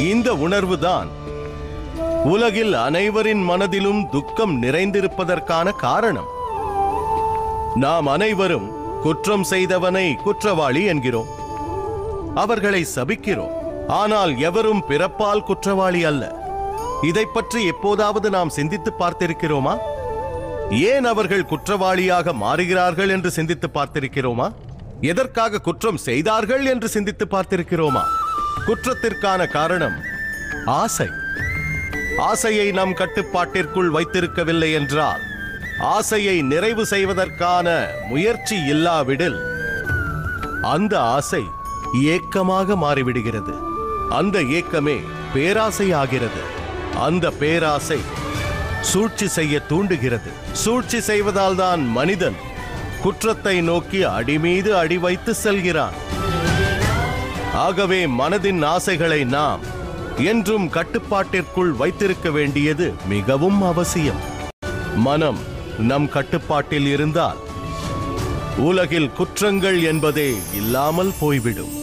இந்த உணர்வுதான். உலகில் அனைவரின் மனதிலும் துக்கம் நிறைந்திருப்பதற்கான காரணம். நாம் அனைவரும் குற்றம் செய்தவனை குற்றவாளி என்கிறோம். அவர்களை சபிக்கிறோம். ஆனால் எவரும் பிறப்பால் குற்றவாளி அல்ல. இதை பற்றி எப்போதாவது நாம் சிந்தித்து பார்த்திருக்கிறோமா? ஏன் அவர்கள் குற்றவாளியாக மாறுகிறார்கள் என்று சிந்தித்து பார்த்திருக்கிறோமா? எதற்காக குற்றம் செய்தார்கள் என்று சிந்தித்து பார்த்திருக்கிறோமா? குற்றத்திற்கான காரணம் ஆசை. ஆசையை நம் கட்டுப்பாட்டிற்குள் வைத்திருக்கவில்லை என்றால் ஆசையை நிறைவு செய்வதற்கான முயற்சி இல்லாவிடில் அந்த ஆசை ஏக்கமாக மாறிவிடுகிறது. அந்த ஏக்கமே பேராசை ஆகிறது. அந்த பேராசை சூழ்ச்சி செய்ய தூண்டுகிறது. சூழ்ச்சி செய்வதால் தான் மனிதன் குற்றத்தை நோக்கி அடி மீது அடி வைத்து செல்கிறான். ஆகவே மனதின் ஆசைகளை நாம் என்றும் கட்டுப்பாட்டிற்குள் வைத்திருக்க வேண்டியது மிகவும் அவசியம். மனம் நம் கட்டுப்பாட்டில் இருந்தால் உலகில் குற்றங்கள் என்பதே இல்லாமல் போய்விடும்.